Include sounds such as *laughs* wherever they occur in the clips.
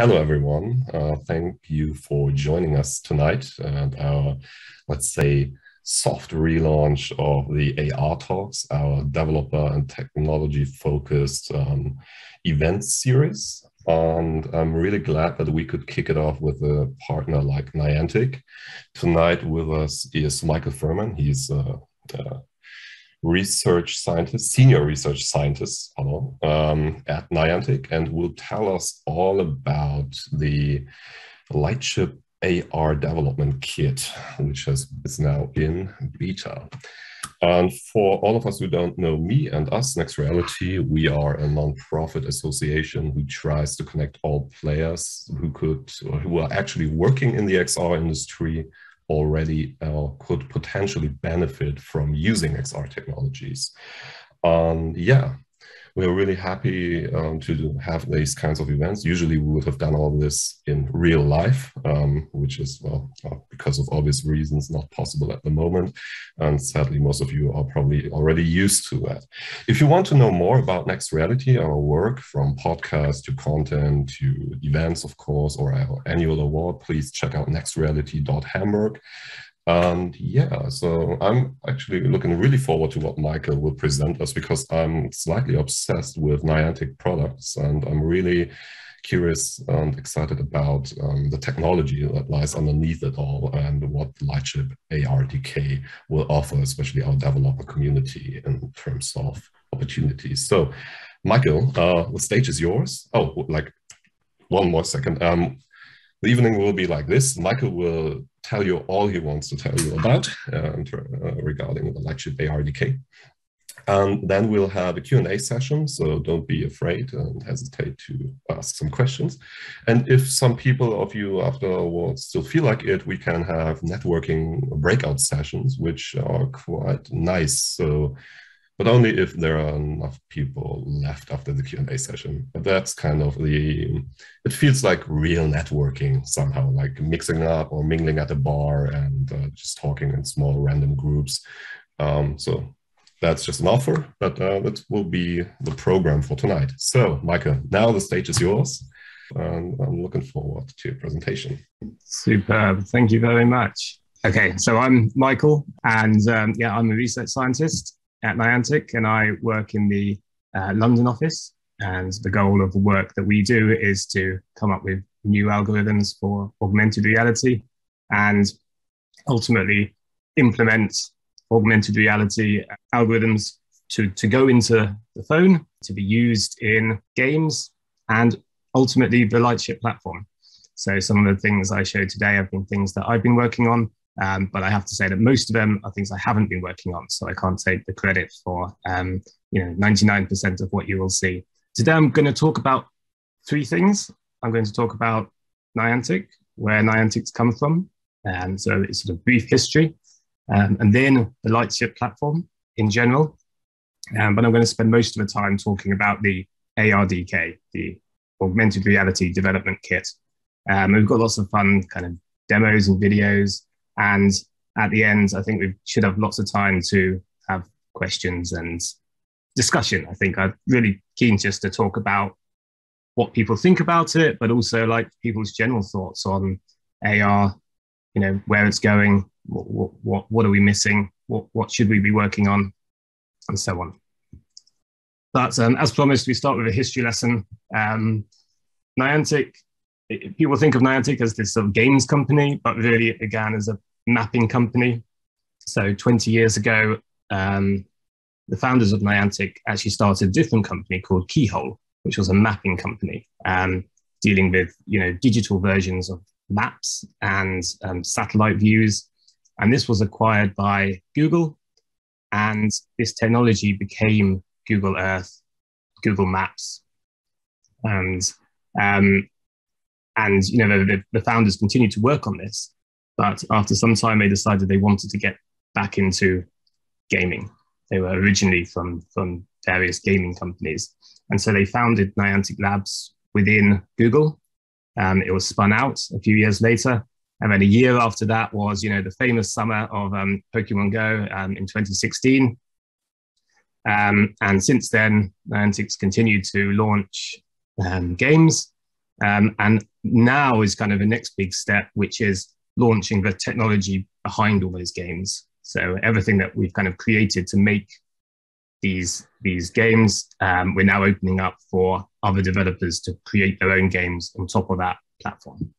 hello, everyone. Uh, thank you for joining us tonight and our, let's say, soft relaunch of the AR Talks, our developer and technology focused um, event series. And I'm really glad that we could kick it off with a partner like Niantic. Tonight with us is Michael Firman. He's a, a research scientist, senior research scientist hello, um, at Niantic, and will tell us all about the Lightship AR development kit, which has, is now in beta. And for all of us who don't know me and us, Next Reality, we are a non-profit association who tries to connect all players who could, who are actually working in the XR industry already uh, could potentially benefit from using XR technologies. And yeah, we're really happy um, to have these kinds of events. Usually we would have done all this in real life, um, which is, well, uh, because of obvious reasons, not possible at the moment. And sadly, most of you are probably already used to that. If you want to know more about Next Reality, our work from podcast to content to events, of course, or our annual award, please check out nextreality.hamburg. And yeah, so I'm actually looking really forward to what Michael will present us because I'm slightly obsessed with Niantic products and I'm really curious and excited about um, the technology that lies underneath it all and what Lightship ARDK will offer, especially our developer community in terms of opportunities. So, Michael, uh, the stage is yours. Oh, like one more second. Um, the evening will be like this. Michael will tell you all he wants to tell you about uh, regarding the Lightship ARDK. And then we'll have a Q&A session, so don't be afraid and hesitate to ask some questions. And if some people of you afterwards still feel like it, we can have networking breakout sessions, which are quite nice. So but only if there are enough people left after the Q&A session. But that's kind of the, it feels like real networking somehow, like mixing up or mingling at a bar and uh, just talking in small random groups. Um, so that's just an offer, but uh, that will be the program for tonight. So Michael, now the stage is yours. And I'm looking forward to your presentation. Superb. Thank you very much. Okay, so I'm Michael, and um, yeah, I'm a research scientist at Niantic, and I work in the uh, London office. And the goal of the work that we do is to come up with new algorithms for augmented reality and ultimately implement augmented reality algorithms to, to go into the phone, to be used in games, and ultimately the Lightship platform. So some of the things I showed today have been things that I've been working on, um, but I have to say that most of them are things I haven't been working on, so I can't take the credit for um, you know 99% of what you will see. Today I'm going to talk about three things. I'm going to talk about Niantic, where Niantic's come from, and so it's sort of brief history, um, and then the Lightship platform in general. Um, but I'm going to spend most of the time talking about the ARDK, the Augmented Reality Development Kit. Um, we've got lots of fun kind of demos and videos and at the end, I think we should have lots of time to have questions and discussion. I think I'm really keen just to talk about what people think about it, but also like people's general thoughts on AR, you know, where it's going, what, what, what are we missing, what, what should we be working on, and so on. But um, as promised, we start with a history lesson. Um, Niantic people think of Niantic as this sort of games company, but really it began as a mapping company. So 20 years ago, um, the founders of Niantic actually started a different company called Keyhole, which was a mapping company um, dealing with you know digital versions of maps and um, satellite views. And this was acquired by Google, and this technology became Google Earth, Google Maps, and um, and you know the, the founders continued to work on this but after some time they decided they wanted to get back into gaming. They were originally from from various gaming companies. And so they founded niantic labs within google. Um, it was spun out a few years later. And then a year after that was you know the famous summer of um, pokemon go um, in 2016 um, and since then niantic's continued to launch um, games. Um, and now is kind of the next big step, which is launching the technology behind all those games. So everything that we've kind of created to make these these games, um, we're now opening up for other developers to create their own games on top of that platform.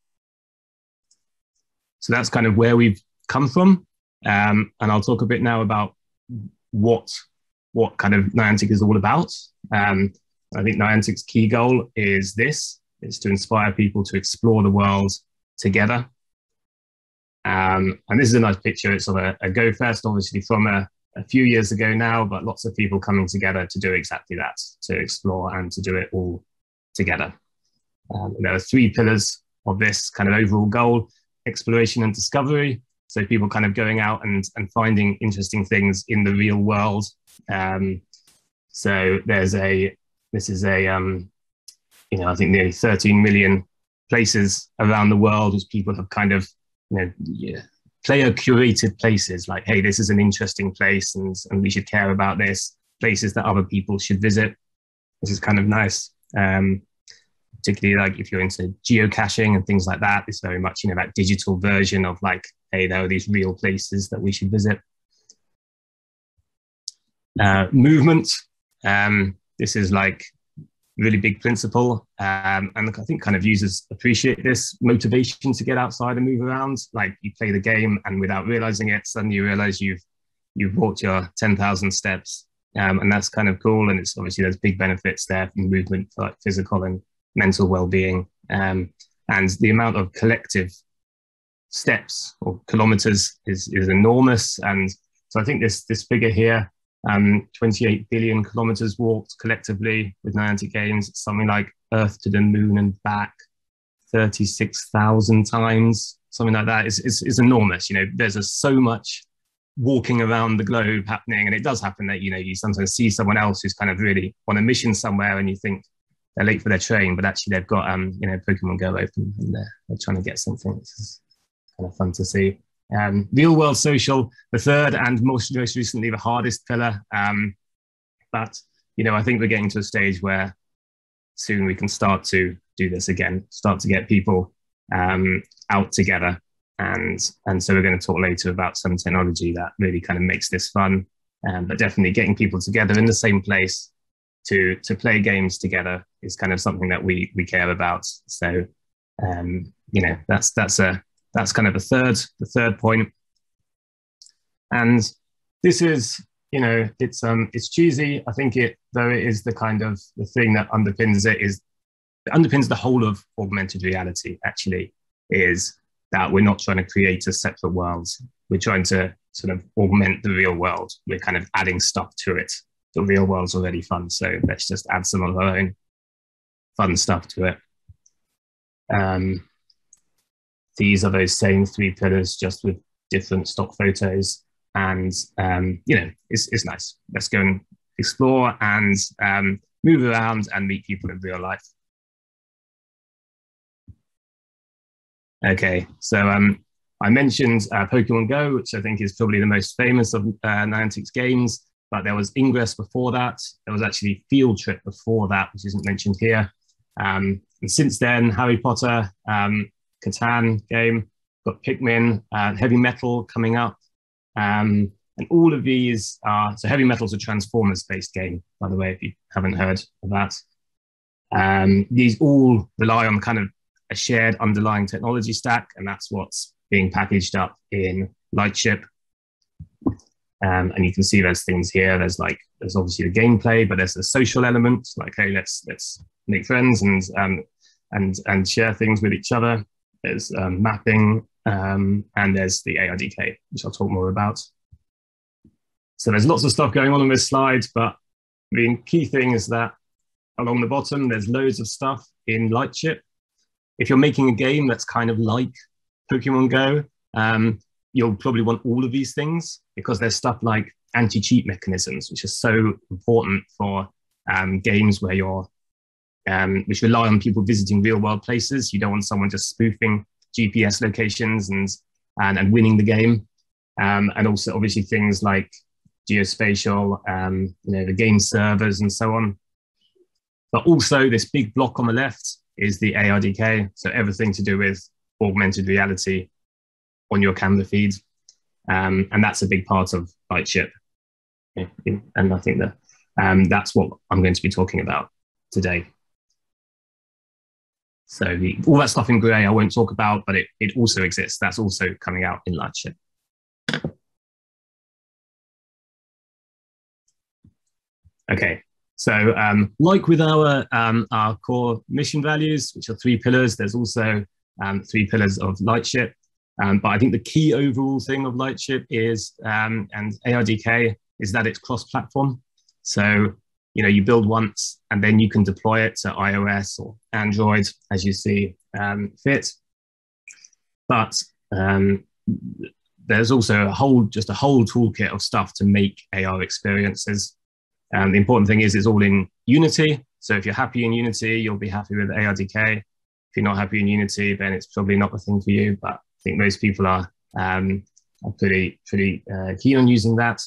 So that's kind of where we've come from, um, and I'll talk a bit now about what what kind of Niantic is all about. Um, I think Niantic's key goal is this: is to inspire people to explore the world together. Um, and this is a nice picture. It's of a, a Go Fest, obviously from a, a few years ago now, but lots of people coming together to do exactly that, to explore and to do it all together. Um, there are three pillars of this kind of overall goal exploration and discovery. So people kind of going out and, and finding interesting things in the real world. Um, so there's a, this is a, um, you know, I think nearly 13 million places around the world as people have kind of, you know, yeah, player curated places like, hey, this is an interesting place and, and we should care about this, places that other people should visit. This is kind of nice. Um, particularly like if you're into geocaching and things like that, it's very much, you know, that digital version of like, hey, there are these real places that we should visit. Uh, movement. Um, this is like really big principle. Um, and I think kind of users appreciate this motivation to get outside and move around. Like you play the game and without realizing it, suddenly you realize you've, you've walked your 10,000 steps. Um, and that's kind of cool. And it's obviously there's big benefits there from movement for like physical and mental well-being. Um, and the amount of collective steps or kilometers is, is enormous. And so I think this, this figure here um, 28 billion kilometers walked collectively with Niantic Games. Something like Earth to the Moon and back 36,000 times, something like that. It's, it's, it's enormous. You know, there's a, so much walking around the globe happening. And it does happen that, you know, you sometimes see someone else who's kind of really on a mission somewhere and you think they're late for their train, but actually they've got, um, you know, Pokemon Go open and they're, they're trying to get something. It's kind of fun to see. Um, real world social, the third and most, most recently the hardest pillar. Um, but, you know, I think we're getting to a stage where soon we can start to do this again, start to get people um, out together. And, and so we're going to talk later about some technology that really kind of makes this fun, um, but definitely getting people together in the same place to, to play games together is kind of something that we, we care about. So, um, you know, that's, that's a, that's kind of the third, the third point. And this is, you know, it's um, it's cheesy. I think it, though it is the kind of the thing that underpins it is it underpins the whole of augmented reality. Actually, is that we're not trying to create a separate world. We're trying to sort of augment the real world. We're kind of adding stuff to it. The real world's already fun, so let's just add some of our own fun stuff to it. Um, these are those same three pillars, just with different stock photos. And, um, you know, it's, it's nice. Let's go and explore and um, move around and meet people in real life. Okay, so um, I mentioned uh, Pokemon Go, which I think is probably the most famous of uh, Niantic's games, but there was Ingress before that. There was actually Field Trip before that, which isn't mentioned here. Um, and since then, Harry Potter, um, Catan game, got Pikmin, uh, Heavy Metal coming up. Um, and all of these are, so Heavy Metal is a Transformers based game, by the way, if you haven't heard of that. Um, these all rely on kind of a shared underlying technology stack, and that's what's being packaged up in Lightship. Um, and you can see there's things here. There's like there's obviously the gameplay, but there's a social element, like hey, let's let's make friends and um, and and share things with each other there's um, mapping, um, and there's the ARDK, which I'll talk more about. So there's lots of stuff going on on this slide, but the key thing is that along the bottom, there's loads of stuff in Lightship. If you're making a game that's kind of like Pokemon Go, um, you'll probably want all of these things because there's stuff like anti-cheat mechanisms, which are so important for um, games where you're um, which rely on people visiting real world places. You don't want someone just spoofing GPS locations and, and, and winning the game. Um, and also, obviously, things like geospatial, um, you know, the game servers and so on. But also, this big block on the left is the ARDK, so everything to do with augmented reality on your camera feed. Um, and that's a big part of Lightship. And I think that um, that's what I'm going to be talking about today. So the, all that stuff in gray I won't talk about, but it, it also exists. That's also coming out in Lightship. Okay, so um, like with our, um, our core mission values, which are three pillars, there's also um, three pillars of Lightship. Um, but I think the key overall thing of Lightship is, um, and ARDK, is that it's cross-platform. So, you know, you build once and then you can deploy it to iOS or Android as you see um, fit. But um, there's also a whole, just a whole toolkit of stuff to make AR experiences. And the important thing is it's all in Unity. So if you're happy in Unity, you'll be happy with ARDK. If you're not happy in Unity, then it's probably not the thing for you. But I think most people are, um, are pretty, pretty uh, keen on using that.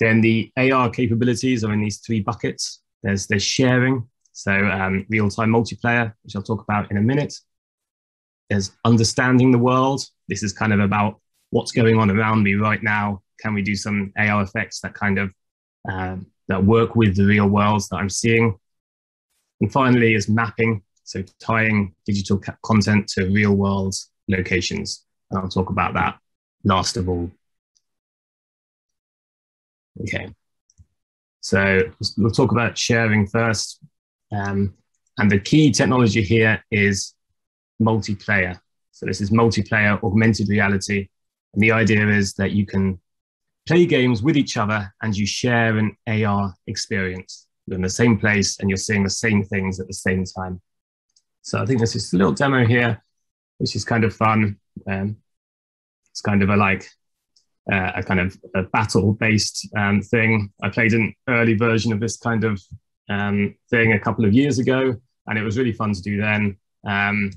Then the AR capabilities are in these three buckets. There's, there's sharing, so um, real-time multiplayer, which I'll talk about in a minute. There's understanding the world. This is kind of about what's going on around me right now. Can we do some AR effects that kind of um, that work with the real worlds that I'm seeing? And finally, is mapping, so tying digital content to real world locations. And I'll talk about that last of all. Okay. So we'll talk about sharing first. Um, and the key technology here is multiplayer. So this is multiplayer augmented reality. And the idea is that you can play games with each other and you share an AR experience. You're in the same place and you're seeing the same things at the same time. So I think this is a little demo here, which is kind of fun. Um, it's kind of a like uh, a kind of a battle-based um, thing. I played an early version of this kind of um, thing a couple of years ago, and it was really fun to do then. Um,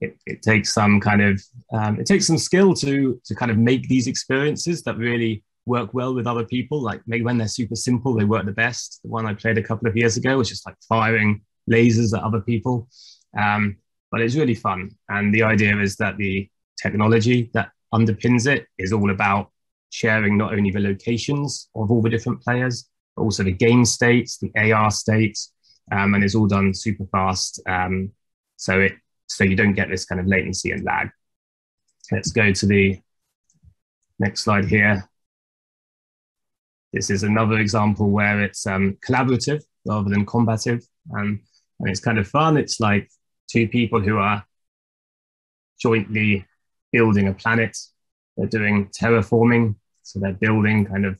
it, it, takes some kind of um, it takes some skill to to kind of make these experiences that really work well with other people. Like maybe when they're super simple, they work the best. The one I played a couple of years ago was just like firing lasers at other people, um, but it's really fun. And the idea is that the technology that underpins it is all about sharing not only the locations of all the different players, but also the game states, the AR states, um, and it's all done super fast. Um, so it so you don't get this kind of latency and lag. Let's go to the next slide here. This is another example where it's um, collaborative rather than combative. Um, and it's kind of fun. It's like two people who are jointly building a planet. They're doing terraforming, so they're building kind of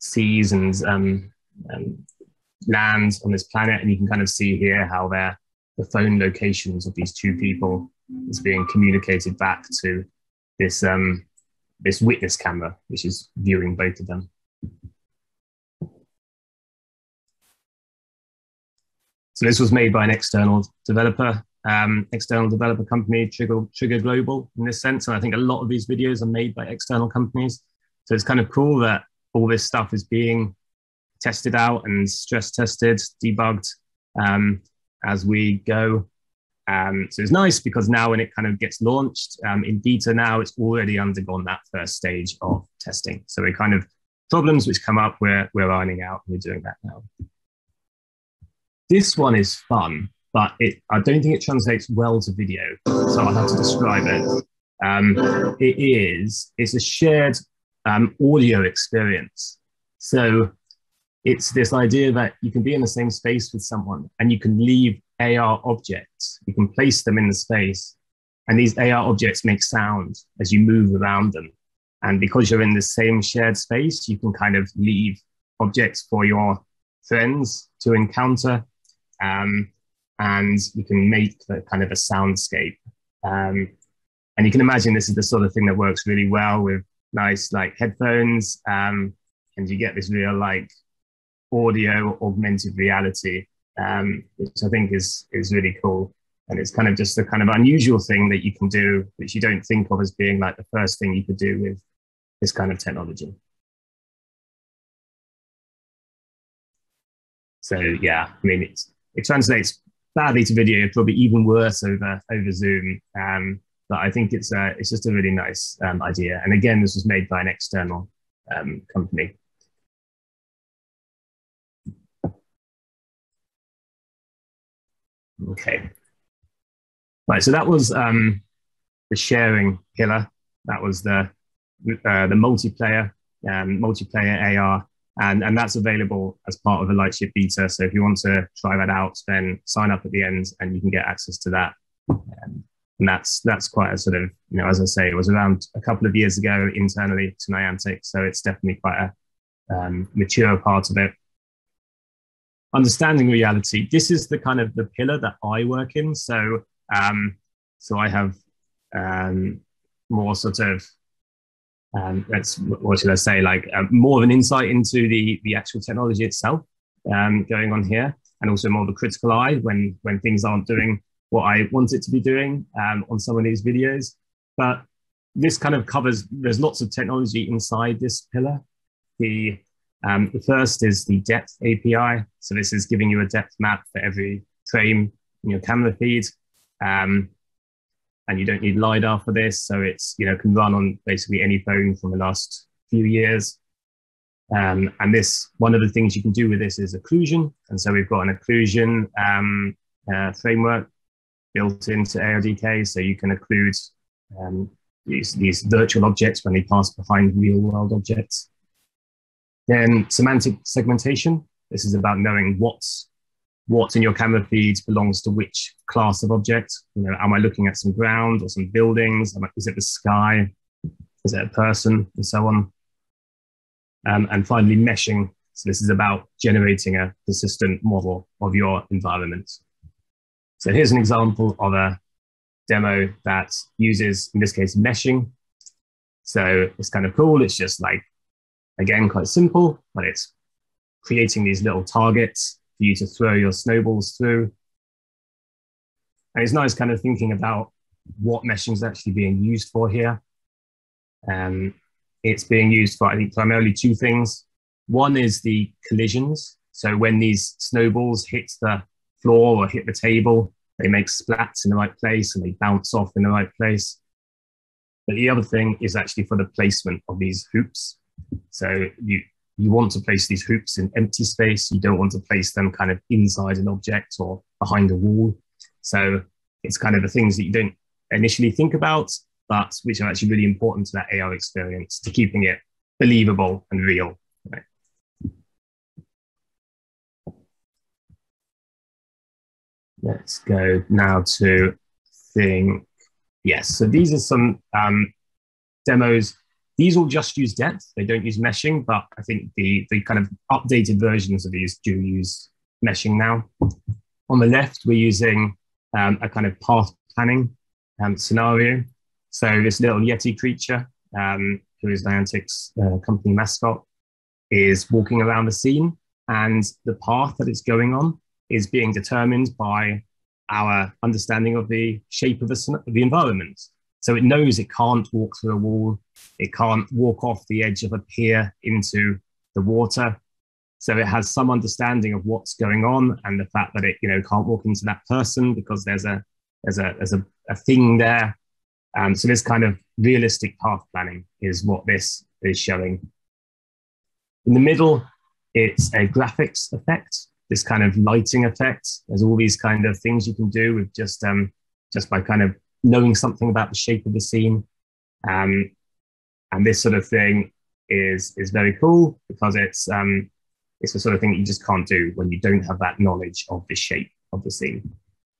seas and um, um, on this planet, and you can kind of see here how they're the phone locations of these two people is being communicated back to this um, this witness camera, which is viewing both of them. So this was made by an external developer um, external developer company, Trigger, Trigger Global, in this sense. And I think a lot of these videos are made by external companies. So it's kind of cool that all this stuff is being tested out and stress tested, debugged um, as we go. Um, so it's nice because now when it kind of gets launched um, in beta now, it's already undergone that first stage of testing. So we kind of problems which come up, we're, we're ironing out and we're doing that now. This one is fun but it, I don't think it translates well to video. So I'll have to describe it. Um, it is, it's a shared um, audio experience. So it's this idea that you can be in the same space with someone and you can leave AR objects. You can place them in the space and these AR objects make sound as you move around them. And because you're in the same shared space, you can kind of leave objects for your friends to encounter. Um, and you can make the kind of a soundscape. Um, and you can imagine this is the sort of thing that works really well with nice like headphones, um, and you get this real like audio augmented reality, um, which I think is is really cool. And it's kind of just a kind of unusual thing that you can do, which you don't think of as being like the first thing you could do with this kind of technology. So yeah, I mean, it's, it translates badly to video, probably even worse over over Zoom. Um, but I think it's a, it's just a really nice um, idea. And again, this was made by an external um, company. Okay. Right, so that was um, the sharing pillar. That was the uh, the multiplayer um, multiplayer AR, and and that's available as part of the Lightship beta. So if you want to try that out, then sign up at the end, and you can get access to that. Um, and that's that's quite a sort of you know as I say, it was around a couple of years ago internally to Niantic, so it's definitely quite a um, mature part of it understanding reality. This is the kind of the pillar that I work in. So, um, so I have um, more sort of um, that's what should I say, like uh, more of an insight into the the actual technology itself um, going on here, and also more of a critical eye when when things aren't doing what I want it to be doing um, on some of these videos. But this kind of covers. There's lots of technology inside this pillar. The um, the first is the depth API. So this is giving you a depth map for every frame in your camera feed. Um, and you don't need LiDAR for this. So it's, you know, can run on basically any phone from the last few years. Um, and this, one of the things you can do with this is occlusion. And so we've got an occlusion um, uh, framework built into ARDK. So you can occlude um, these, these virtual objects when they pass behind real world objects. Then semantic segmentation. This is about knowing what's what in your camera feeds belongs to which class of object. You know, am I looking at some ground or some buildings? I, is it the sky? Is it a person? And so on. Um, and finally, meshing. So this is about generating a persistent model of your environment. So here's an example of a demo that uses, in this case, meshing. So it's kind of cool. It's just like Again, quite simple, but it's creating these little targets for you to throw your snowballs through. And it's nice kind of thinking about what meshing is actually being used for here. Um, it's being used for, I think, primarily two things. One is the collisions. So when these snowballs hit the floor or hit the table, they make splats in the right place and they bounce off in the right place. But the other thing is actually for the placement of these hoops. So you you want to place these hoops in empty space. You don't want to place them kind of inside an object or behind a wall. So it's kind of the things that you don't initially think about, but which are actually really important to that AR experience, to keeping it believable and real. Right? Let's go now to thing. Yes, so these are some um, demos these all just use depth. They don't use meshing, but I think the, the kind of updated versions of these do use meshing now. On the left, we're using um, a kind of path planning um, scenario. So this little Yeti creature, um, who is Niantic's uh, company mascot, is walking around the scene, and the path that it's going on is being determined by our understanding of the shape of the, the environment. So it knows it can't walk through a wall, it can't walk off the edge of a pier into the water. So it has some understanding of what's going on and the fact that it, you know, can't walk into that person because there's a there's a there's a, a thing there. Um, so this kind of realistic path planning is what this is showing. In the middle, it's a graphics effect, this kind of lighting effect. There's all these kind of things you can do with just um, just by kind of knowing something about the shape of the scene. Um, and this sort of thing is is very cool because it's um, it's the sort of thing that you just can't do when you don't have that knowledge of the shape of the scene.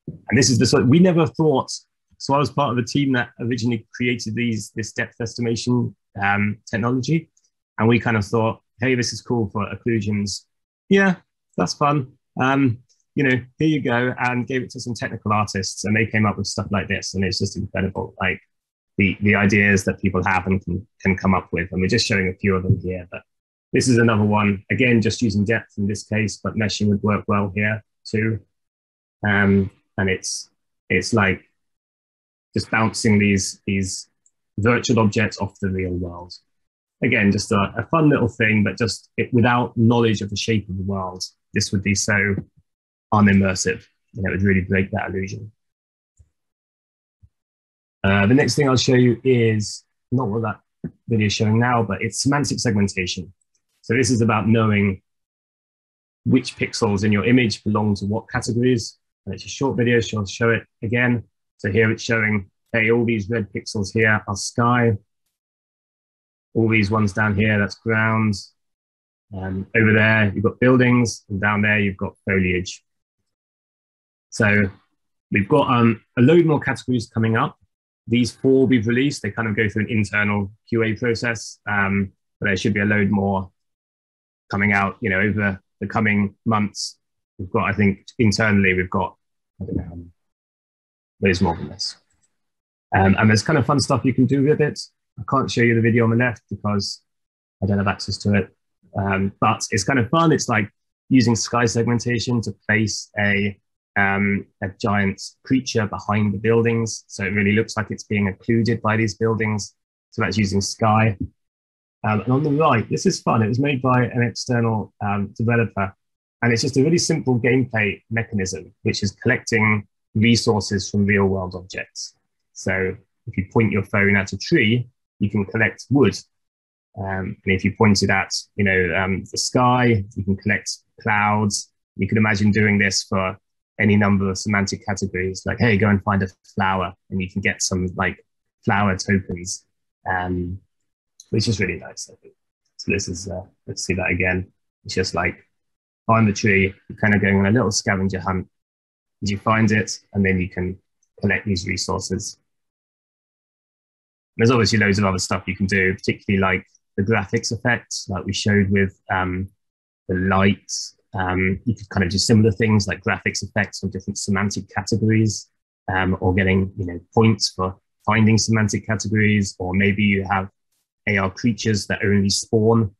And this is the sort of, we never thought. So I was part of a team that originally created these this depth estimation um, technology, and we kind of thought, hey, this is cool for occlusions. Yeah, that's fun. Um, you know, here you go, and gave it to some technical artists, and they came up with stuff like this, and it's just incredible. Like the the ideas that people have and can can come up with, and we're just showing a few of them here. But this is another one, again, just using depth in this case, but meshing would work well here too. Um, and it's it's like just bouncing these these virtual objects off the real world. Again, just a, a fun little thing, but just it, without knowledge of the shape of the world, this would be so unimmersive. and it would really break that illusion. Uh, the next thing I'll show you is not what that video is showing now, but it's semantic segmentation. So this is about knowing which pixels in your image belong to what categories. And it's a short video, so I'll show it again. So here it's showing, hey, all these red pixels here are sky. All these ones down here, that's ground. Um, over there, you've got buildings, and down there, you've got foliage. So we've got um, a load more categories coming up. These four we've released, they kind of go through an internal QA process, um, but there should be a load more coming out, you know, over the coming months. We've got, I think, internally, we've got, I don't know, there's more than this. Um, and there's kind of fun stuff you can do with it. I can't show you the video on the left because I don't have access to it. Um, but it's kind of fun. It's like using sky segmentation to place a um, a giant creature behind the buildings. So it really looks like it's being occluded by these buildings. So that's using sky. Um, and on the right, this is fun. It was made by an external um, developer. And it's just a really simple gameplay mechanism, which is collecting resources from real world objects. So if you point your phone at a tree, you can collect wood. Um, and if you point it at, you know, um, the sky, you can collect clouds. You could imagine doing this for any number of semantic categories, like, hey, go and find a flower, and you can get some like flower tokens, um, which is really nice, I think. So this is, uh, let's see that again. It's just like find the tree, you're kind of going on a little scavenger hunt. You find it, and then you can collect these resources. There's obviously loads of other stuff you can do, particularly like the graphics effects, like we showed with um, the lights um, you could kind of do similar things like graphics effects on different semantic categories, um, or getting you know points for finding semantic categories, or maybe you have AR creatures that only spawn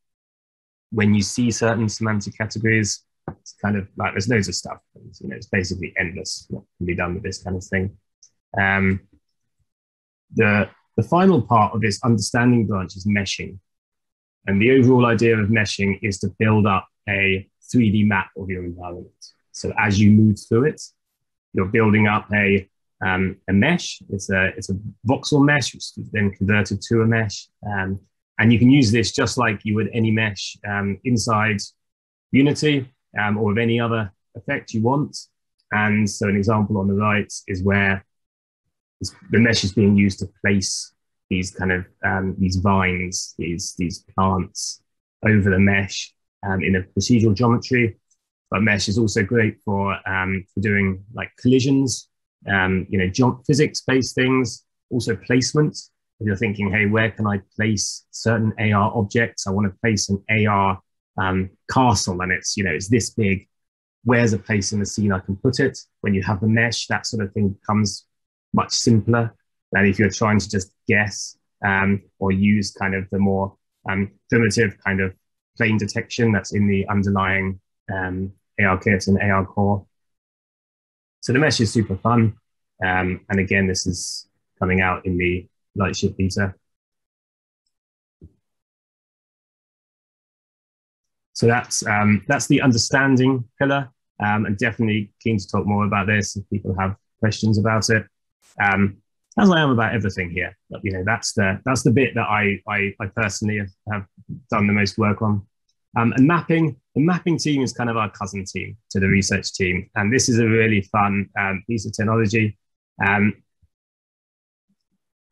when you see certain semantic categories. It's kind of like there's loads of stuff. And, you know, it's basically endless what can be done with this kind of thing. Um, the the final part of this understanding branch is meshing, and the overall idea of meshing is to build up a 3D map of your environment. So as you move through it, you're building up a, um, a mesh. It's a, it's a voxel mesh, which is then converted to a mesh. Um, and you can use this just like you would any mesh um, inside Unity um, or with any other effect you want. And so an example on the right is where the mesh is being used to place these kind of um, these vines, these these plants over the mesh um, in a procedural geometry. But mesh is also great for, um, for doing like collisions, um, you know, jump physics-based things, also placement. If you're thinking, hey, where can I place certain AR objects? I want to place an AR um, castle and it's, you know, it's this big. Where's a place in the scene I can put it? When you have the mesh, that sort of thing becomes much simpler than if you're trying to just guess um, or use kind of the more um, primitive kind of plane detection that's in the underlying um, ARKit and ARCore. So the mesh is super fun. Um, and again, this is coming out in the Lightship beta. So that's, um, that's the understanding pillar. Um, and definitely keen to talk more about this if people have questions about it. Um, as I am about everything here. But, you know, that's the that's the bit that I I, I personally have, have, done the most work on. Um, and mapping, the mapping team is kind of our cousin team to the research team, and this is a really fun um, piece of technology. Um,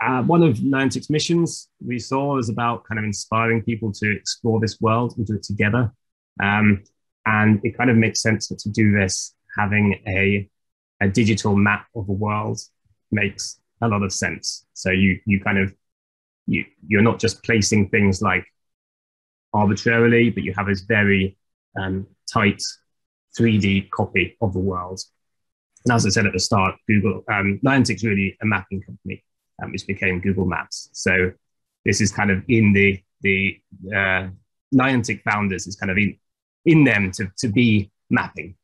uh, one of Niantic's missions we saw was about kind of inspiring people to explore this world and do it together. Um, and it kind of makes sense that to do this having a, a digital map of the world makes a lot of sense. So you you kind of you you're not just placing things like arbitrarily, but you have this very um, tight 3D copy of the world. And as I said at the start, Google um, Niantic's really a mapping company, um, which became Google Maps. So this is kind of in the the uh, Niantic founders is kind of in in them to to be mapping.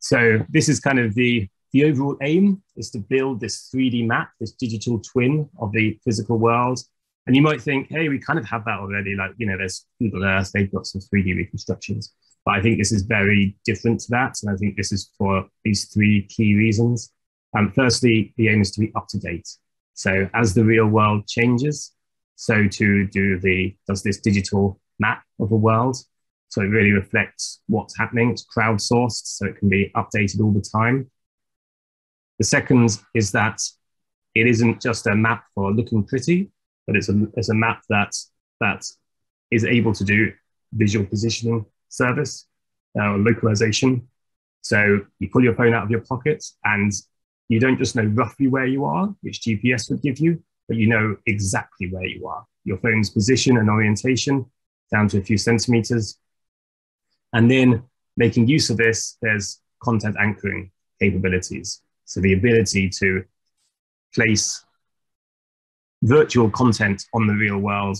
So this is kind of the the overall aim is to build this 3D map, this digital twin of the physical world. And you might think, hey, we kind of have that already. Like, you know, there's Google Earth, they've got some 3D reconstructions. But I think this is very different to that. And I think this is for these three key reasons. Um, firstly, the aim is to be up to date. So as the real world changes, so to do the does this digital map of the world. So it really reflects what's happening. It's crowdsourced, so it can be updated all the time. The second is that it isn't just a map for looking pretty, but it's a, it's a map that, that is able to do visual positioning service uh, or localization. So you pull your phone out of your pocket and you don't just know roughly where you are, which GPS would give you, but you know exactly where you are. Your phone's position and orientation down to a few centimeters. And then making use of this, there's content anchoring capabilities. So the ability to place virtual content on the real world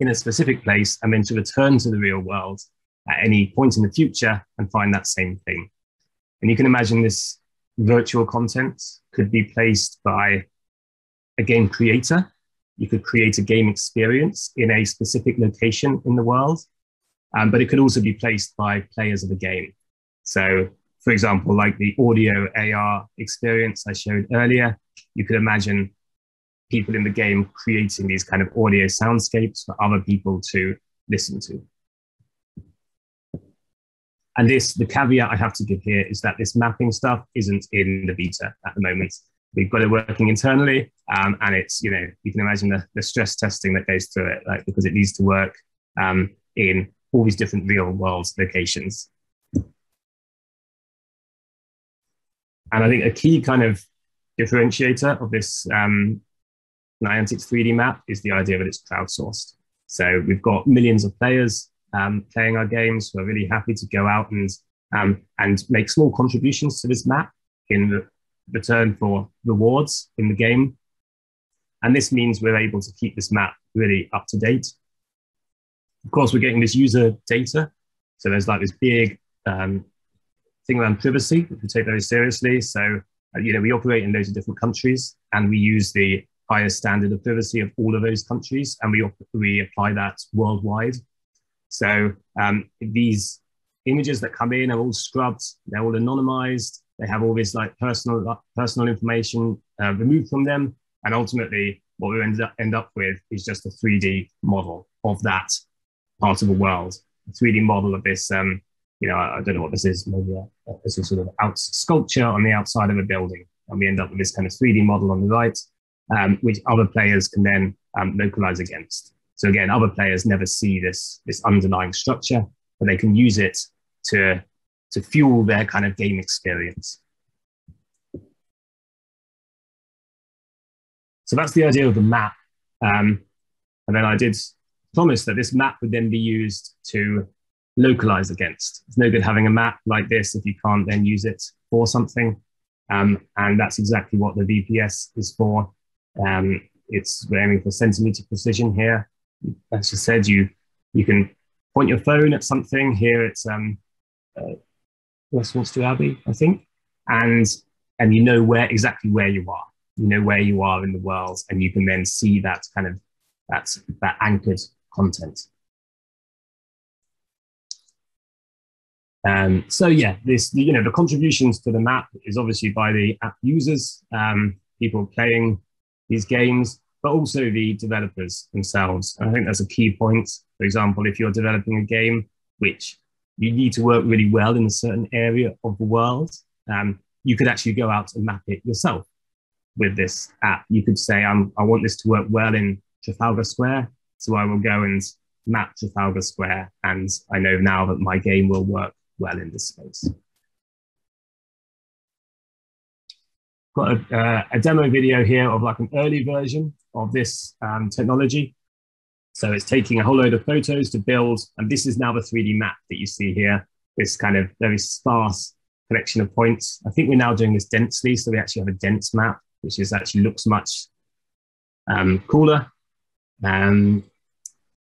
in a specific place and then to return to the real world at any point in the future and find that same thing. And you can imagine this virtual content could be placed by a game creator. You could create a game experience in a specific location in the world, um, but it could also be placed by players of the game. So, for example, like the audio AR experience I showed earlier, you could imagine people in the game creating these kind of audio soundscapes for other people to listen to. And this, the caveat I have to give here is that this mapping stuff isn't in the beta at the moment. We've got it working internally, um, and it's you know you can imagine the, the stress testing that goes through it, like because it needs to work um, in all these different real world locations. And I think a key kind of differentiator of this um, Niantic's 3D map is the idea that it's crowdsourced. So we've got millions of players um, playing our games who are really happy to go out and um, and make small contributions to this map in return for rewards in the game. And this means we're able to keep this map really up to date. Of course, we're getting this user data. So there's like this big um, thing around privacy, which we take very seriously. So, uh, you know, we operate in loads of different countries and we use the highest standard of privacy of all of those countries and we, we apply that worldwide. So um, these images that come in are all scrubbed, they're all anonymized, they have all this like personal personal information uh, removed from them, and ultimately what we end up, end up with is just a 3D model of that part of the world, a 3D model of this. Um, you know, I, I, don't know what this is, maybe a, a sort of out sculpture on the outside of a building, and we end up with this kind of 3D model on the right, um, which other players can then um, localize against. So again, other players never see this, this underlying structure, but they can use it to, to fuel their kind of game experience. So that's the idea of the map. Um, and then I did promise that this map would then be used to localize against. It's no good having a map like this if you can't then use it for something. Um, and that's exactly what the VPS is for. Um, it's we're aiming for centimeter precision here as you said, you you can point your phone at something. Here it's um, uh, Westminster Abbey, I think, and and you know where exactly where you are. You know where you are in the world, and you can then see that kind of that that anchored content. Um, so yeah, this you know the contributions to the map is obviously by the app users, um, people playing these games, but also the developers themselves. And I think that's a key point. For example, if you're developing a game which you need to work really well in a certain area of the world, um, you could actually go out and map it yourself with this app. You could say, I want this to work well in Trafalgar Square, so I will go and map Trafalgar Square, and I know now that my game will work well in this space. got a, uh, a, demo video here of like an early version of this um, technology. So it's taking a whole load of photos to build, and this is now the 3D map that you see here, this kind of very sparse collection of points. I think we're now doing this densely, so we actually have a dense map, which is actually looks much um, cooler. Um,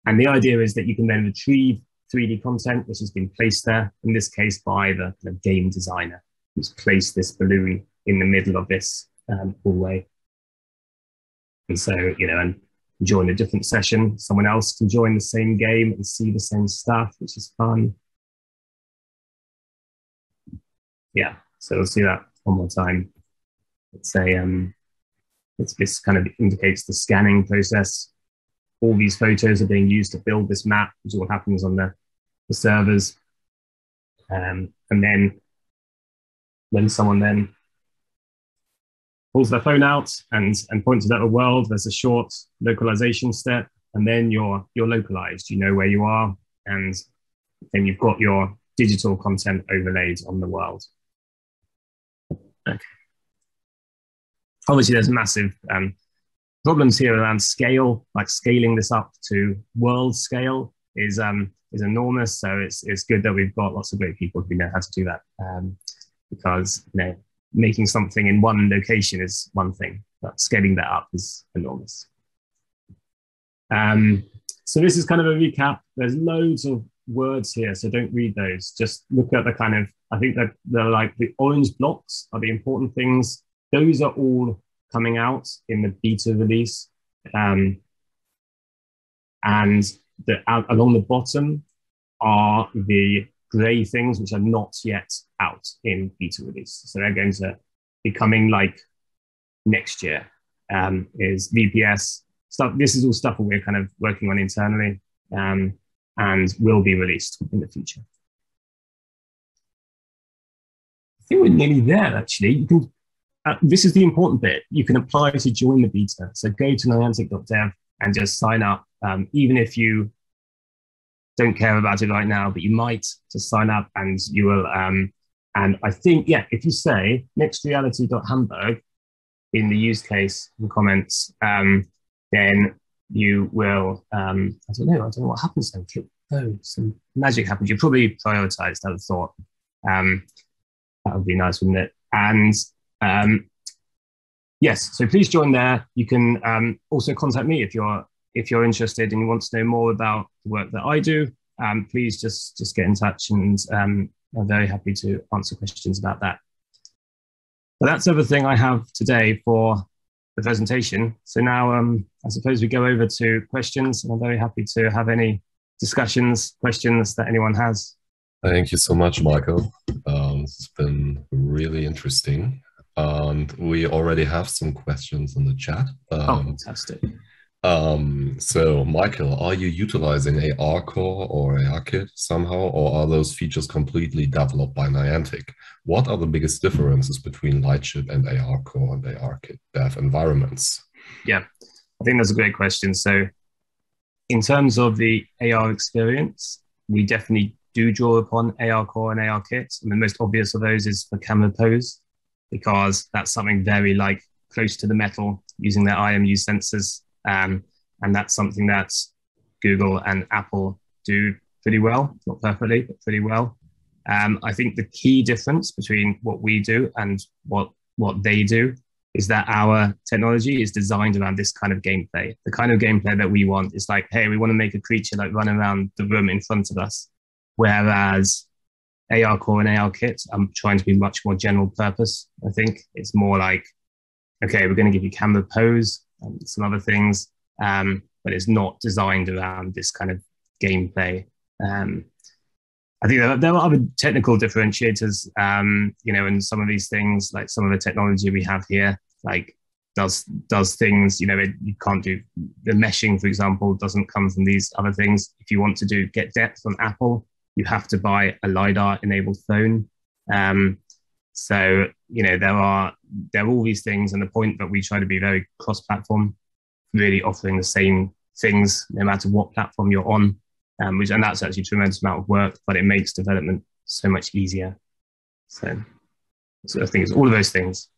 and the idea is that you can then retrieve 3D content, which has been placed there, in this case by the, the game designer, who's placed this balloon in the middle of this um, hallway. And so, you know, and join a different session, someone else can join the same game and see the same stuff, which is fun. yeah, so we'll see that one more time. Let's say um, it's, this kind of indicates the scanning process. All these photos are being used to build this map, which what happens on the, the servers. Um, and then when someone then pulls their phone out and, and points it at the world, there's a short localization step, and then you're, you're localized. You know where you are, and then you've got your digital content overlaid on the world. Okay. Obviously, there's massive um, problems here around scale, like scaling this up to world scale is um, is enormous. So it's it's good that we've got lots of great people who know how to do that. Um, because you know, making something in one location is one thing, but scaling that up is enormous. Um, so this is kind of a recap. There's loads of words here, so don't read those. Just look at the kind of, I think that they're like the orange blocks are the important things. Those are all coming out in the beta release. Um, and the, along the bottom are the gray things which are not yet out in beta release. So they're going to be coming like next year. Um, is VPS stuff. This is all stuff that we're kind of working on internally um, and will be released in the future. I think we're nearly there. Actually, you can. Uh, this is the important bit. You can apply to join the beta. So go to niantic.dev and just sign up. Um, even if you don't care about it right now, but you might just sign up and you will. Um, and I think, yeah, if you say nextreality.hamburg in the use case in the comments, um, then you will, um, I don't know, I don't know what happens then. Oh, some magic happens. You probably prioritized, I thought. Um, that would be nice, wouldn't it? And um, yes, so please join there. You can um, also contact me if you're if you're interested and you want to know more about the work that I do, um, please just just get in touch, and um, I'm very happy to answer questions about that. But that's everything I have today for the presentation. So now um, I suppose we go over to questions, and I'm very happy to have any discussions, questions that anyone has. Thank you so much, Michael. Um, it's been really interesting. And we already have some questions in the chat. Oh, um, fantastic. Um, so, Michael, are you utilizing ARCore or ARKit somehow, or are those features completely developed by Niantic? What are the biggest differences between Lightship and ARCore and ARKit dev environments? Yeah, I think that's a great question. So, in terms of the AR experience, we definitely do draw upon ARCore and ARKit. And the most obvious of those is for camera pose, because that's something very like close to the metal using their IMU sensors um, and that's something that Google and Apple do pretty well, not perfectly, but pretty well. Um, I think the key difference between what we do and what, what they do is that our technology is designed around this kind of gameplay. The kind of gameplay that we want is like, hey, we want to make a creature like run around the room in front of us. Whereas ARCore and ARKit, I'm trying to be much more general purpose. I think it's more like, okay, we're going to give you camera pose, and some other things, um, but it's not designed around this kind of gameplay. Um, I think there, there, are other technical differentiators, um, you know, and some of these things, like some of the technology we have here, like does does things, you know, it, you can't do the meshing, for example, doesn't come from these other things. If you want to do get depth on Apple, you have to buy a lidar enabled phone. Um, so you know there are there are all these things, and the point that we try to be very cross-platform, really offering the same things no matter what platform you're on, um, which and that's actually a tremendous amount of work, but it makes development so much easier. So, so I think it's all of those things.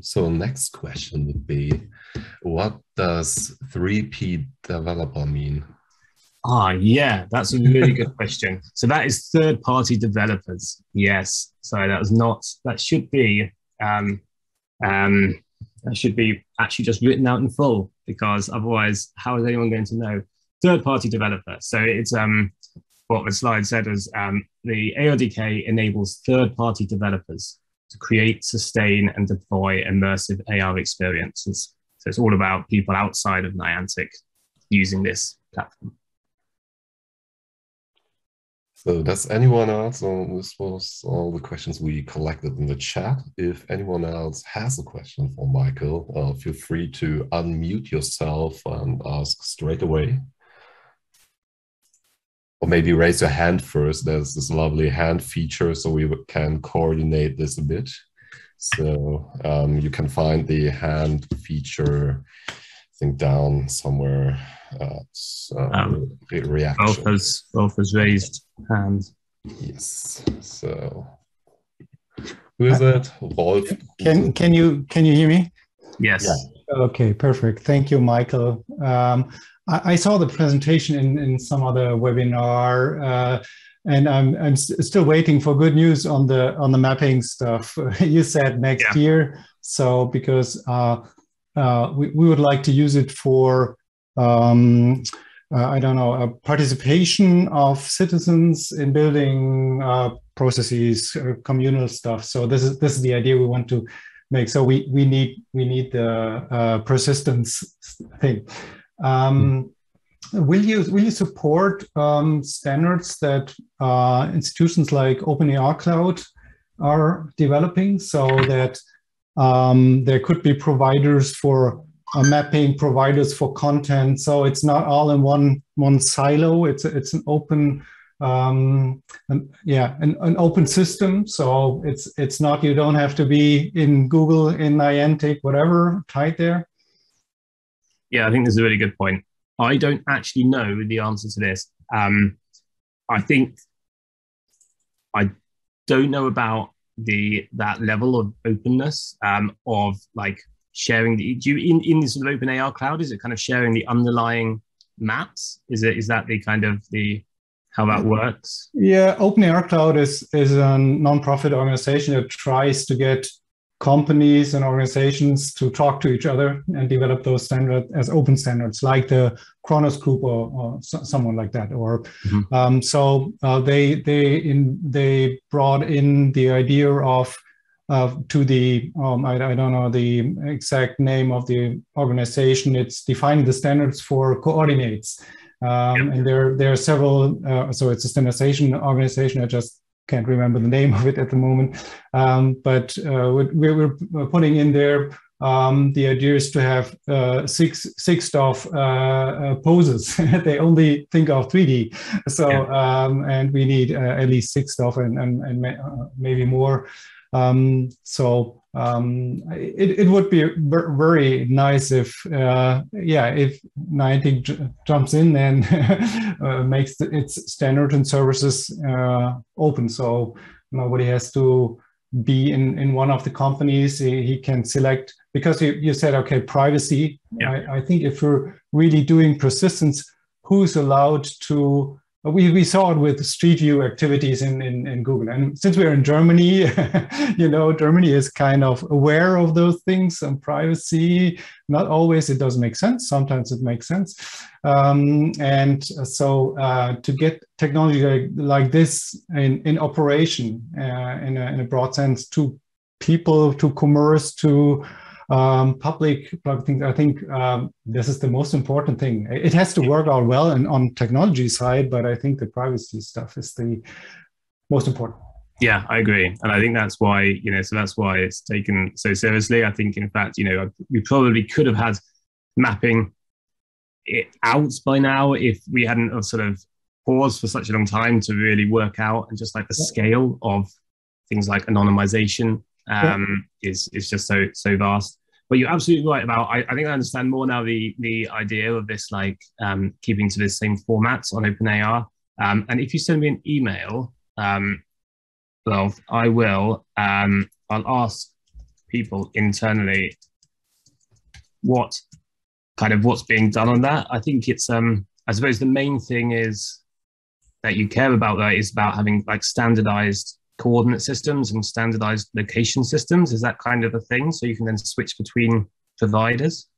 So next question would be, what does 3P developer mean? Ah, yeah, that's a really good *laughs* question. So that is third-party developers. Yes. So that was not. That should be. Um, um, that should be actually just written out in full because otherwise, how is anyone going to know? Third-party developer. So it's um, what the slide said is um, the ARDK enables third-party developers to create, sustain, and deploy immersive AR experiences. So it's all about people outside of Niantic using this platform. So does anyone else, uh, this was all the questions we collected in the chat. If anyone else has a question for Michael, uh, feel free to unmute yourself and ask straight away. Or maybe raise your hand first. There's this lovely hand feature so we can coordinate this a bit. So um, you can find the hand feature, think down somewhere uh, um, reaction. Both has, both has raised hands. Yes. So who is it? Wolf. Can can you can you hear me? Yes. Yeah. Okay, perfect. Thank you, Michael. Um, I, I, saw the presentation in, in some other webinar, uh, and I'm I'm st still waiting for good news on the on the mapping stuff. *laughs* you said next yeah. year, so because uh, uh, we we would like to use it for um, uh, I don't know, a participation of citizens in building uh, processes, uh, communal stuff. So this is this is the idea we want to make. So we we need we need the uh, persistence thing. Um, will you will you support um, standards that uh, institutions like OpenAR Cloud are developing, so that um, there could be providers for uh, mapping providers for content. So it's not all in one one silo. It's it's an open um, an, yeah an, an open system. So it's it's not you don't have to be in Google in Niantic whatever tied there. Yeah, I think this is a really good point. I don't actually know the answer to this. Um, I think I don't know about the that level of openness um, of like sharing the do you in, in this sort of open AR cloud, is it kind of sharing the underlying maps? Is it is that the kind of the how that works? Yeah, OpenAR Cloud is is a non-profit organization that tries to get companies and organizations to talk to each other and develop those standards as open standards, like the Khronos Group or, or someone like that. Or mm-hmm. um, so uh, they they in they brought in the idea of uh, to the, um, I, I, don't know the exact name of the organization. It's defining the standards for coordinates. Um, yep. And there, there are several, uh, so it's a standardization organization. I just can't remember the name *laughs* of it at the moment. Um, but uh, we're, we're, putting in there um, the idea is to have uh, six six of uh, uh, poses. *laughs* they only think of 3D, so yeah. um, and we need uh, at least six stuff and and, and uh, maybe more. Um, so um, it, it would be very nice if, uh, yeah, if Niantic jumps in and *laughs* uh, makes its standard and services uh, open. So nobody has to be in, in one of the companies. He, he can select, because you, you said, okay, privacy. Yeah. I, I think if we're really doing persistence, who's allowed to we, we saw it with Street View activities in, in, in Google. And since we're in Germany, *laughs* you know, Germany is kind of aware of those things and privacy. Not always it does make sense. Sometimes it makes sense. Um, and so uh, to get technology like, like this in, in operation uh, in, a, in a broad sense to people, to commerce, to um, public things. I think um, this is the most important thing. It has to work out well and on technology side, but I think the privacy stuff is the most important. Yeah, I agree, and I think that's why you know. So that's why it's taken so seriously. I think, in fact, you know, we probably could have had mapping it out by now if we hadn't sort of paused for such a long time to really work out and just like the scale of things like anonymization um, yeah. is is just so so vast. But you're absolutely right about. I, I think I understand more now the the idea of this like um, keeping to the same formats on OpenAR. Um, and if you send me an email, um, well, I will. Um, I'll ask people internally what kind of what's being done on that. I think it's um I suppose the main thing is that you care about that is about having like standardized coordinate systems and standardized location systems? Is that kind of a thing? So you can then switch between providers?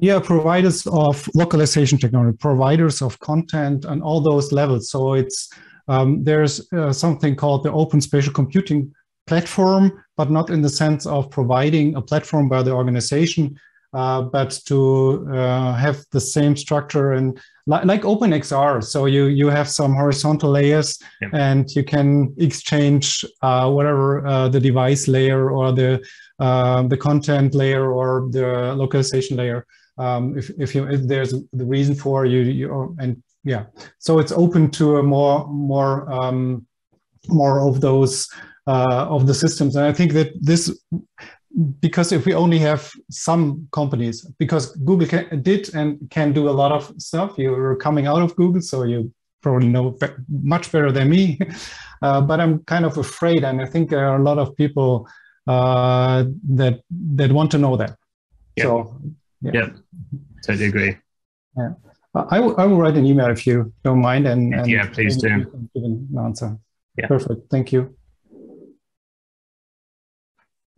Yeah, providers of localization technology, providers of content, and all those levels. So it's um, there's uh, something called the Open Spatial Computing Platform, but not in the sense of providing a platform by the organization. uh, but to uh, have the same structure and li- like OpenXR. So you you have some horizontal layers, yeah. and you can exchange uh, whatever uh, the device layer or the uh, the content layer or the localization layer. Um, if if you if there's the reason for you you and yeah, so it's open to a more more um, more of those uh, of the systems, and I think that this because if we only have some companies, because Google can, did and can do a lot of stuff, you're coming out of Google, so you probably know much better than me. *laughs* Uh, but I'm kind of afraid, and I think there are a lot of people uh, that that want to know that. Yeah. So, yeah. totally agree. Yeah, I, will, I will write an email if you don't mind, and, and yeah, please do. Give an answer. Yeah. Perfect. Thank you.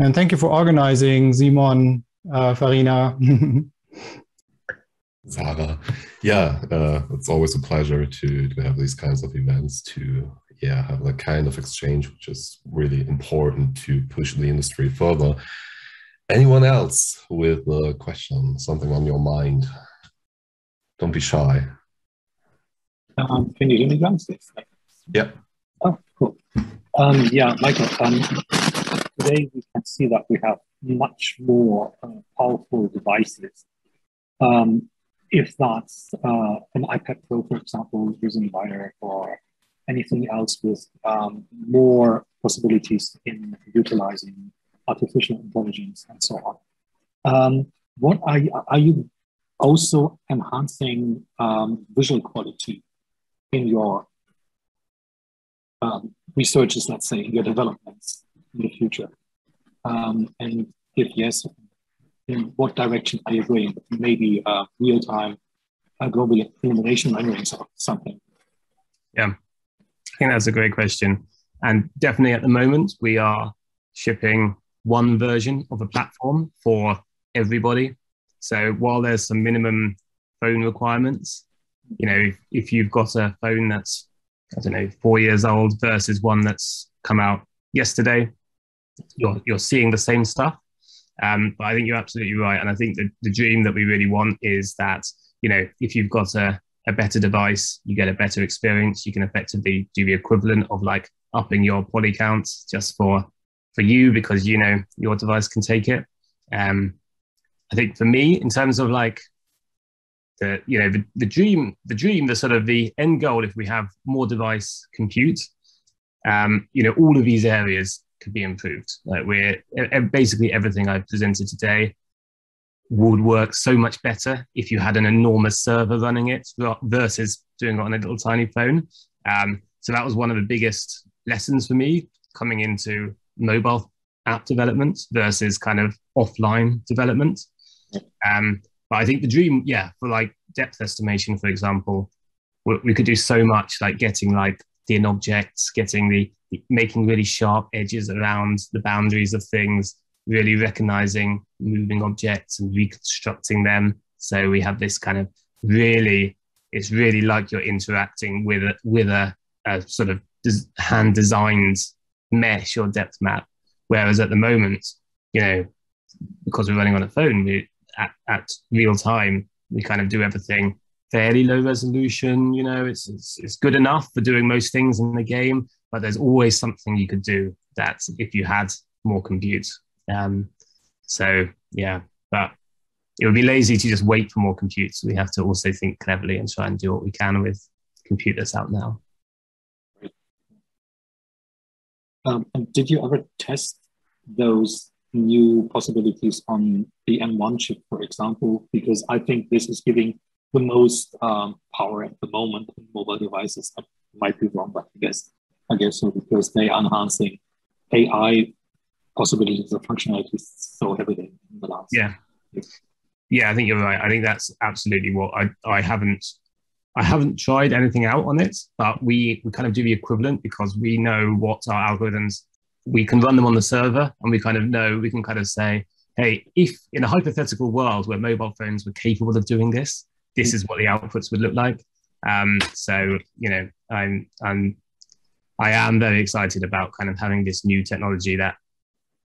And thank you for organizing, Simon, uh, Farina. *laughs* Sarah. Yeah, uh, it's always a pleasure to, to have these kinds of events to yeah have that kind of exchange, which is really important to push the industry further. Anyone else with a question, something on your mind? Don't be shy. Um, can you hear me, guys? Yeah. Oh, cool. Um, yeah, Michael. Um, today we can see that we have much more uh, powerful devices. Um, if that's uh, an iPad Pro, for example, using Wire or anything else with um, more possibilities in utilizing artificial intelligence and so on. Um, what are you, are you also enhancing um, visual quality in your um, researches, let's say, in your developments? In the future? Um, and if yes, in what direction are you going? Maybe uh, real time uh, global illumination or something? Yeah, I think that's a great question. And definitely at the moment, we are shipping one version of a platform for everybody. So while there's some minimum phone requirements, you know, if, if you've got a phone that's, I don't know, four years old versus one that's come out yesterday, you're you're seeing the same stuff. Um, but I think you're absolutely right, and I think the, the dream that we really want is that you know if you've got a, a better device, you get a better experience. You can effectively do the equivalent of like upping your poly count just for for you because you know your device can take it. Um, I think for me, in terms of like the you know the, the dream, the dream, the sort of the end goal, if we have more device compute, um, you know, all of these areas could be improved. Like we're basically everything I've presented today would work so much better if you had an enormous server running it versus doing it on a little tiny phone. Um, so that was one of the biggest lessons for me coming into mobile app development versus kind of offline development. Um, but I think the dream, yeah, for like depth estimation, for example, we, we could do so much like getting like thin objects, getting the making really sharp edges around the boundaries of things, really recognizing moving objects and reconstructing them. So we have this kind of really, it's really like you're interacting with a, with a, a sort of hand designed mesh or depth map. Whereas at the moment, you know, because we're running on a phone, we, at, at real time, we kind of do everything fairly low resolution. You know, it's, it's, it's good enough for doing most things in the game, but there's always something you could do that if you had more compute. Um, so yeah, but it would be lazy to just wait for more compute. So we have to also think cleverly and try and do what we can with compute that's out now. Um, and did you ever test those new possibilities on the M1 chip, for example? Because I think this is giving the most um, power at the moment in mobile devices. I might be wrong, but I guess I guess so because they are enhancing AI possibilities of functionality so heavily in the last. Yeah, yeah, I think you're right. I think that's absolutely what I I haven't I haven't tried anything out on it, but we we kind of do the equivalent because we know what our algorithms we can run them on the server and we kind of know we can kind of say hey if in a hypothetical world where mobile phones were capable of doing this this is what the outputs would look like. Um, so you know, I'm I'm I am very excited about kind of having this new technology that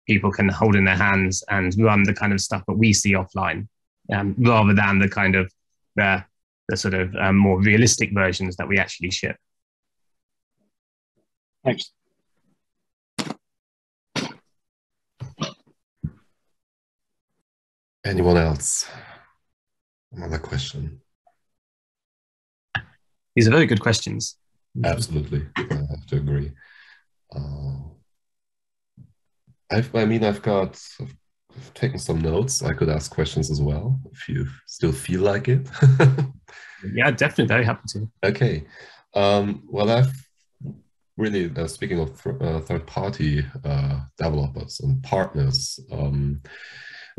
people can hold in their hands and run the kind of stuff that we see offline, um, rather than the kind of the the sort of um, more realistic versions that we actually ship. Thanks. Anyone else? Another question. These are very good questions. Absolutely, I have to agree. Uh, I've, I mean, I've got I've taken some notes. I could ask questions as well if you still feel like it. *laughs* yeah, definitely. Very happy to. Okay. Um, well, I've really, uh, speaking of th uh, third party uh, developers and partners, um,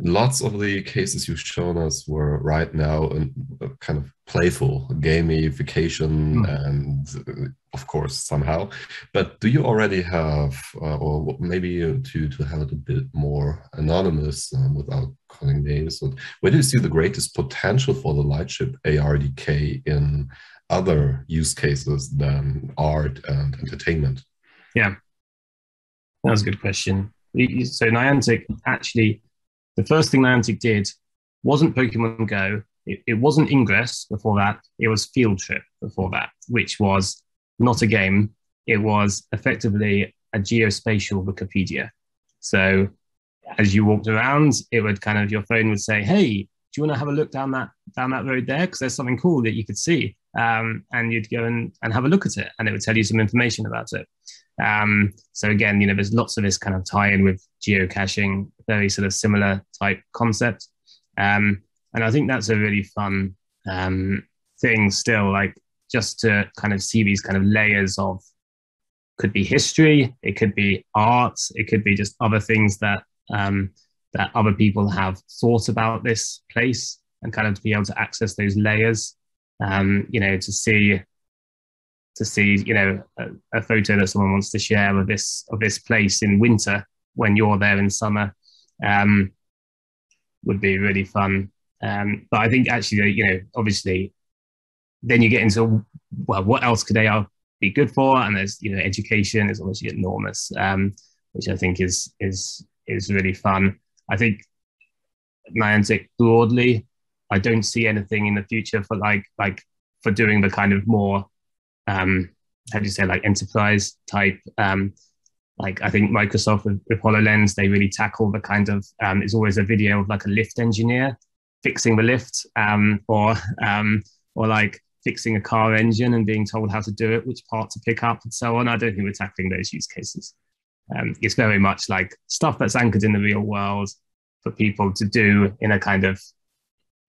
lots of the cases you've shown us were right now in kind of playful gamification mm. and uh, of course somehow. But do you already have uh, or maybe to to have it a bit more anonymous um, without calling names but where do you see the greatest potential for the Lightship ARDK in other use cases than art and entertainment? Yeah. That was a good question. So niantic actually the first thing Niantic did wasn't Pokemon Go. It, it wasn't Ingress before that. It was Field Trip before that, which was not a game. It was effectively a geospatial Wikipedia. So as you walked around, it would kind of your phone would say, "Hey, do you want to have a look down that down that road there? Because there's something cool that you could see." Um, and you'd go and, and have a look at it, and it would tell you some information about it. Um, so again, you know, there's lots of this kind of tie-in with geocaching, very sort of similar type concept. Um, and I think that's a really fun um, thing still, like just to kind of see these kind of layers of could be history, it could be art, it could be just other things that um, that other people have thought about this place and kind of to be able to access those layers. Um, you know, to see to see you know a, a, photo that someone wants to share of this of this place in winter when you're there in summer um, would be really fun. Um, but I think actually, you know, obviously, then you get into well, what else could AR be good for? And there's you know, education is obviously enormous, um, which I think is is is really fun. I think Niantic broadly, I don't see anything in the future for like like for doing the kind of more um, how do you say like enterprise type um, like I think Microsoft with, with HoloLens, they really tackle the kind of um, it's always a video of like a lift engineer fixing the lift um, or um, or like fixing a car engine and being told how to do it, which part to pick up and so on. I don't think we're tackling those use cases. Um, it's very much like stuff that's anchored in the real world for people to do in a kind of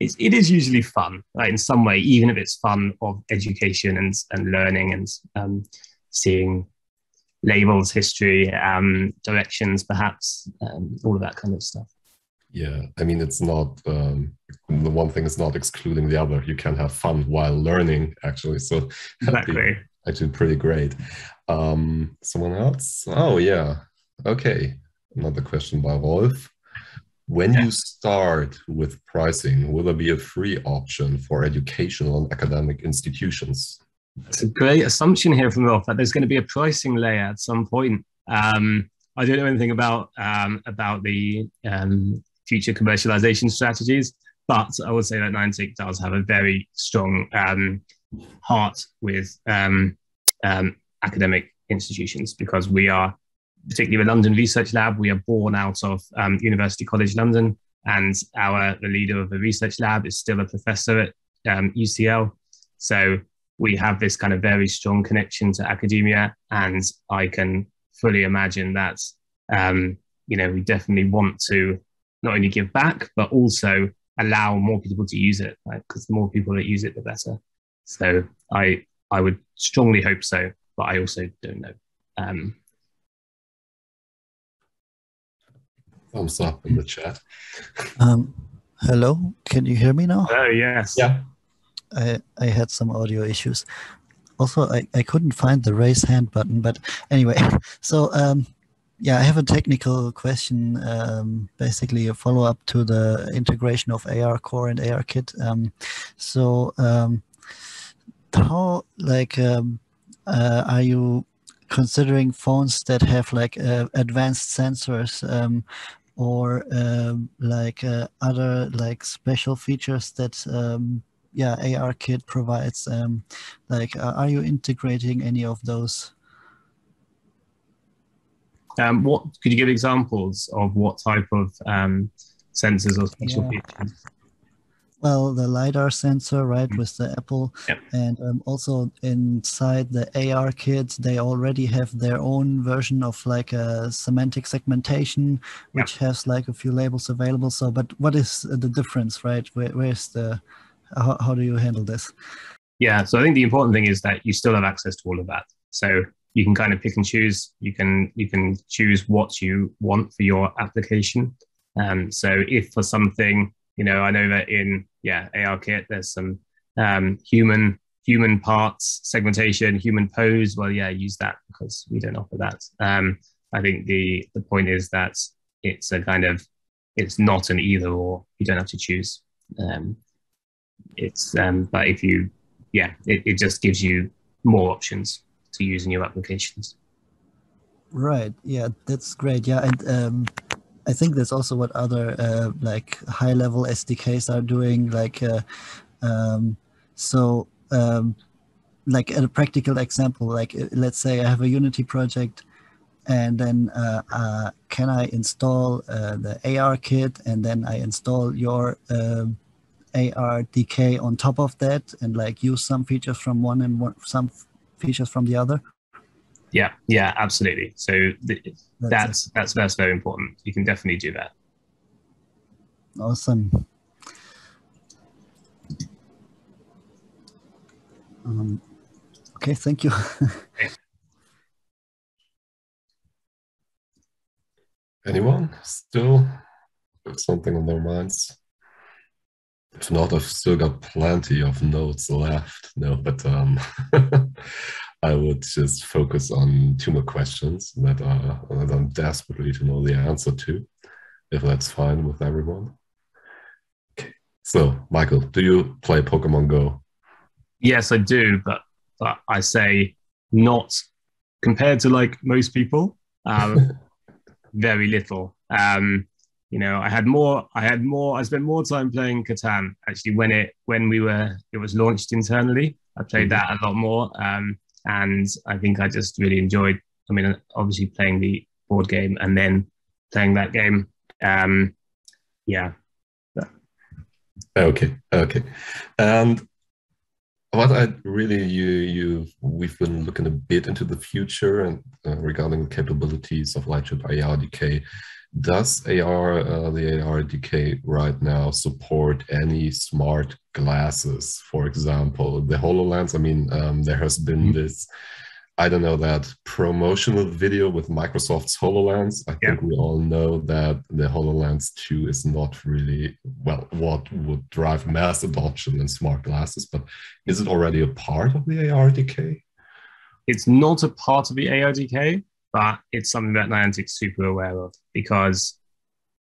it's, it is usually fun, right? In some way, even if it's fun of education and, and learning and um, seeing labels, history, um, directions, perhaps, um, all of that kind of stuff. Yeah, I mean, it's not um, the one thing is not excluding the other. You can have fun while learning, actually. So *laughs* exactly, actually, pretty great. Um, someone else? Oh yeah, okay. Another question by Wolf. When yeah. you start with pricing, will there be a free option for educational and academic institutions? It's a great assumption here from Rolf that there's going to be a pricing layer at some point. Um, I don't know anything about um, about the um, future commercialization strategies, but I would say that Niantic does have a very strong um, heart with um, um, academic institutions because we are, particularly the London Research Lab, we are born out of University College London, and our the leader of the research lab is still a professor at UCL. So we have this kind of very strong connection to academia, and I can fully imagine that um, you know we definitely want to not only give back but also allow more people to use it, right? Because the more people that use it, the better. So I I would strongly hope so, but I also don't know. Um, Thumbs up in the chat. Um, hello, can you hear me now? Oh yes. Yeah. I, I had some audio issues. Also, I, I couldn't find the raise hand button, but anyway, *laughs* so um, yeah, I have a technical question, um, basically a follow up to the integration of ARCore and ARKit. Um, so, um, how like um, uh, are you considering phones that have like uh, advanced sensors um, or um, like uh, other like special features that um, yeah ARKit provides um, like uh, are you integrating any of those um, what could you give examples of what type of um, sensors or special yeah. features well, the LiDAR sensor, right, mm. with the Apple. Yep. And um, also inside the ARKit, they already have their own version of like a semantic segmentation, which yep. has like a few labels available. So, but what is the difference, right? Where, where's the, how, how do you handle this? Yeah, so I think the important thing is that you still have access to all of that. So you can kind of pick and choose. You can you can choose what you want for your application. Um, so if for something you know, I know that in yeah ARKit there's some um, human human parts segmentation, human pose. Well, yeah, use that because we don't offer that. Um, I think the the point is that it's a kind of it's not an either or. You don't have to choose. Um, it's um, but if you yeah, it, it just gives you more options to use in your applications. Right. Yeah, that's great. Yeah, and um, I think that's also what other uh, like high level SDKs are doing. Like, uh, um, so um, like a practical example, like uh, let's say I have a Unity project and then uh, uh, can I install uh, the ARKit and then I install your um, ARDK on top of that and like use some features from one and one, some features from the other? Yeah, yeah, absolutely. So th- that's that's that's very important. You can definitely do that. Awesome. Um, okay, thank you. *laughs* Anyone still have something on their minds? If not, I've still got plenty of notes left. No, but um, *laughs* I would just focus on two more questions that, are, that I'm desperately to know the answer to, if that's fine with everyone. Okay. So, Michael, do you play Pokemon Go? Yes, I do, but, but I say not compared to like most people. Um, *laughs* very little. Um, you know, I had more. I had more. I spent more time playing Catan actually when it when we were it was launched internally. I played mm-hmm. that a lot more. Um, and I think I just really enjoyed. I mean, obviously playing the board game and then playing that game. Um, yeah. Okay. Okay. And what I really you you we've been looking a bit into the future and uh, regarding capabilities of Lightship ARDK does AR, uh, the ARDK right now support any smart glasses? For example, the HoloLens, I mean, um, there has been mm-hmm. this, I don't know, that promotional video with Microsoft's HoloLens. I yeah. think we all know that the HoloLens 2 is not really, well, what would drive mass adoption in smart glasses, but is it already a part of the ARDK? It's not a part of the ARDK but it's something that Niantic's super aware of because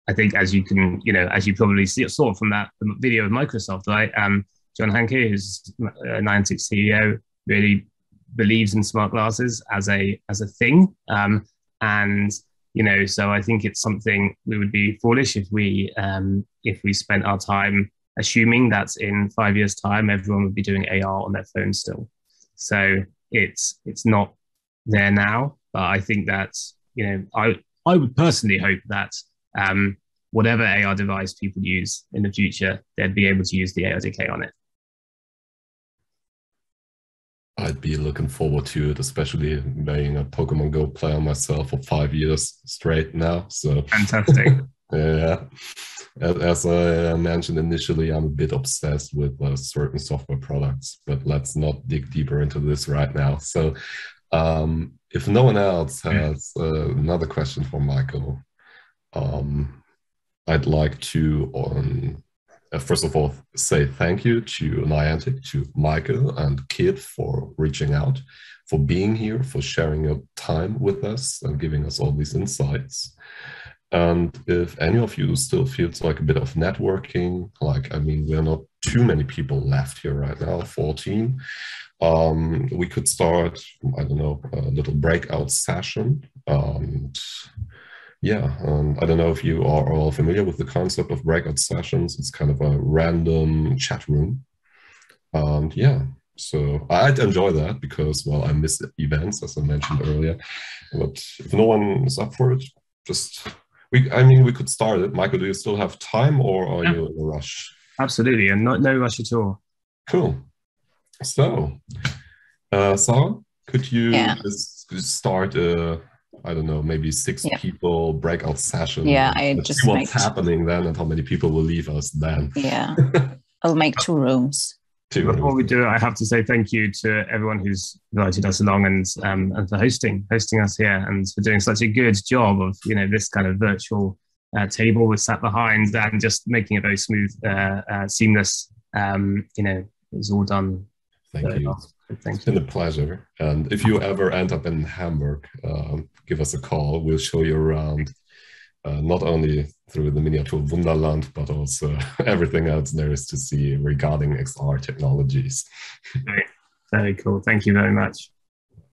I think as you can, you know, as you probably see, saw from that video of Microsoft, right? Um, John Hanke, who's uh, Niantic CEO, really believes in smart glasses as a as a thing, um, and you know, so I think it's something we would be foolish if we um, if we spent our time assuming that in five years' time everyone would be doing AR on their phone still. So it's it's not there now, but I think that you know I I would personally hope that um, whatever AR device people use in the future, they'd be able to use the ARDK on it. I'd be looking forward to it, especially being a Pokemon Go player myself for five years straight now. So fantastic. *laughs* yeah. As, I mentioned initially, I'm a bit obsessed with uh, certain software products, but let's not dig deeper into this right now. So, um, if no one else has uh, another question for Michael, um, I'd like to, um, uh, first of all, say thank you to Niantic, to Michael and Kid for reaching out, for being here, for sharing your time with us and giving us all these insights. And if any of you still feels like a bit of networking, like, I mean, we're not too many people left here right now, 14. Um, we could start, I don't know, a little breakout session. And yeah, um, I don't know if you are all familiar with the concept of breakout sessions. It's kind of a random chat room. And yeah, so I'd enjoy that because, well, I miss events, as I mentioned earlier. But if no one is up for it, just we. I mean, we could start it. Michael, do you still have time, or are yeah. you in a rush? Absolutely, and not no rush at all. Cool. So, uh, Sarah, could you yeah. just start a, I don't know, maybe six yeah. people breakout session? Yeah, I just see what's happening then and how many people will leave us then. Yeah, *laughs* I'll make two rooms. Two Before we do it, I have to say thank you to everyone who's invited us along and um, and for hosting hosting us here and for doing such a good job of you know this kind of virtual uh, table was sat behind and just making it very smooth, uh, uh, seamless. Um, you know, it's all done Thank you. Thank it's been a pleasure. And if you ever end up in Hamburg, um, give us a call. We'll show you around, uh, not only through the miniature Wunderland, but also *laughs* everything else there is to see regarding XR technologies. *laughs* Very, very cool. Thank you very much.